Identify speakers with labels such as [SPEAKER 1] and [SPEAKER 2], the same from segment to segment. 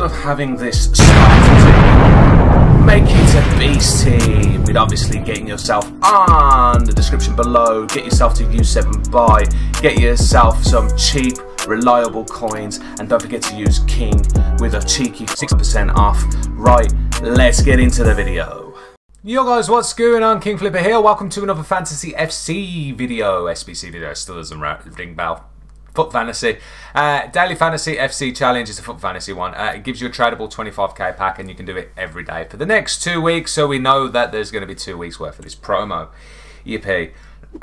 [SPEAKER 1] of having this starter team, make it a beast team with obviously getting yourself on the description below, get yourself to U7BUY, get yourself some cheap reliable coins and don't forget to use King with a cheeky 6% off. Right, let's get into the video. Yo guys, what's going on? King Flipper here. Welcome to another Fantasy FC video. SBC video still doesn't ring bell. FUT Fantasy. Uh, Daily Fantasy FC Challenge is a FUT Fantasy one. Uh, it gives you a tradable 25k pack and you can do it every day for the next two weeks. So we know that there's going to be two weeks worth of this promo. EP.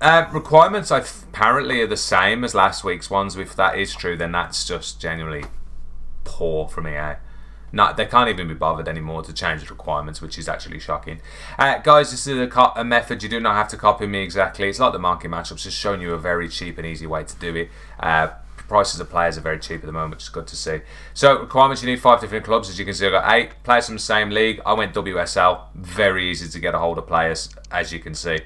[SPEAKER 1] uh, requirements apparently are the same as last week's ones. If that is true, then that's just genuinely poor from EA. Not, they can't even be bothered anymore to change the requirements, which is actually shocking. Uh, guys, this is a, a, method you do not have to copy me exactly. It's like the market matchups, just showing you a very cheap and easy way to do it. Uh, prices of players are very cheap at the moment, which is good to see. So, requirements you need five different clubs. As you can see, I've got eight players from the same league. I went WSL, very easy to get a hold of players, as you can see.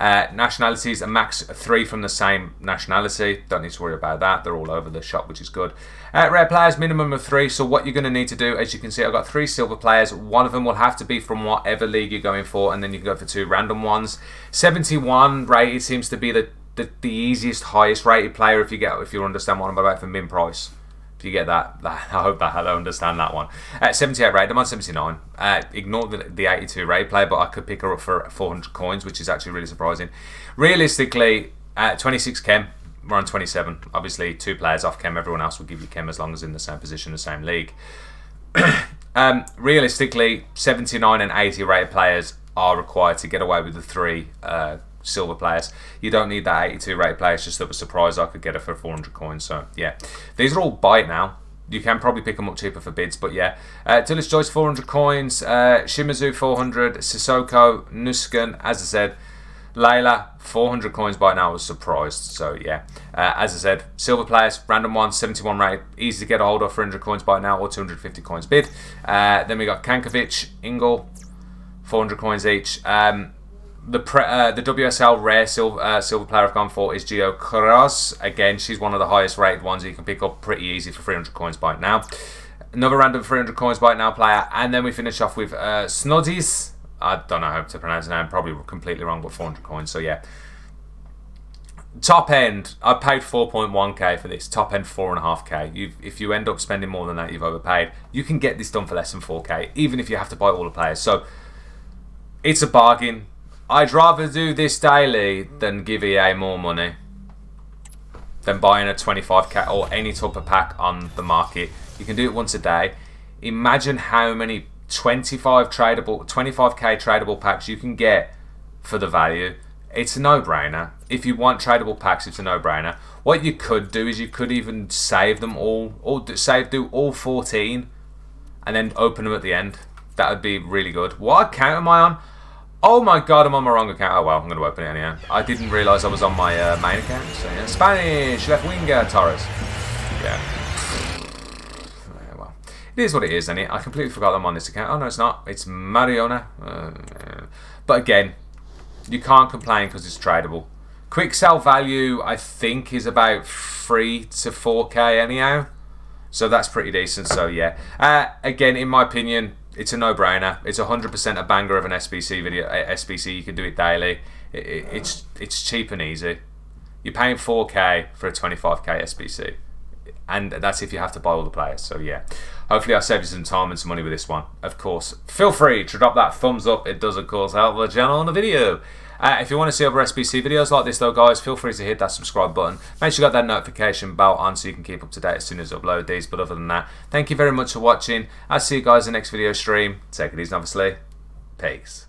[SPEAKER 1] Uh, nationalities, a max three from the same nationality. Don't need to worry about that. They're all over the shop, which is good. Uh, rare players, minimum of three. So what you're going to need to do, as you can see, I've got three silver players. One of them will have to be from whatever league you're going for, and then you can go for two random ones. 71 rated seems to be the, the, the easiest, highest rated player if you get if you understand what I'm about for min price. If you get that, that I hope that I understand that one. Uh, 78 rated, I'm on 79. Uh, ignore the, the 82 rated play, but I could pick her up for 400 coins, which is actually really surprising. Realistically, uh, 26 chem, we're on 27. Obviously, two players off chem. Everyone else will give you chem as long as in the same position, the same league. um, realistically, 79 and 80 rated players are required to get away with the three uh, silver players. You don't need that 82 rate player. It's just that was surprised I could get it for 400 coins. So yeah, these are all bite now. You can probably pick them up cheaper for bids, but yeah. Uh, Tullis-Joyce 400 coins, uh, Shimizu 400, Cissoko, Nüsken, as I said, Layla 400 coins by now. I was surprised. So yeah, uh, as I said, silver players, random one, 71 rate, easy to get a hold of, 400 coins by now or 250 coins bid. Uh, then we got Kankovic, Ingle, 400 coins each. Um, the pre, uh, the WSL rare silver, uh, silver player I've gone for is Gio Cross. Again, she's one of the highest rated ones you can pick up pretty easy for 300 coins by now. Another random 300 coins by now player, and then we finish off with uh. I don't know how to pronounce the name, probably completely wrong, but 400 coins. So yeah, top end. I paid 4.1k for this. Top end 4.5k. You, if you end up spending more than that, you've overpaid. You can get this done for less than 4k, even if you have to buy all the players. So it's a bargain I'd rather do this daily than give EA more money than buying a 25k or any type of pack on the market. You can do it once a day. Imagine how many 25 tradable, 25k tradable packs you can get for the value. It's a no-brainer. If you want tradable packs, it's a no-brainer. What you could do is you could even save them all, or save do all 14, and then open them at the end. That would be really good. What account am I on? Oh my god, I'm on my wrong account. Oh well, I'm going to open it anyhow. I didn't realise I was on my uh, main account. So yeah. Spanish, left winger, Torres. Yeah. yeah. Well, it is what it is, isn't it? I completely forgot I'm on this account. Oh no, it's not. It's Mariona. Uh, but again, you can't complain because it's tradable. Quick sell value, I think, is about 3 to 4k anyhow. So that's pretty decent. So yeah. Uh, again, in my opinion, it's a no-brainer. It's 100% a banger of an SBC video. Eh, SBC, you can do it daily. It, it, it's it's cheap and easy. You're paying 4k for a 25k SBC, and that's if you have to buy all the players. So yeah, hopefully I saved you some time and some money with this one. Of course, feel free to drop that thumbs up. It does of course help the channel and the video. Uh, if you want to see other SBC videos like this though guys, feel free to hit that subscribe button. Make sure you got that notification bell on so you can keep up to date as soon as I upload these. But other than that, thank you very much for watching. I'll see you guys in the next video stream. Take it easy obviously. Peace.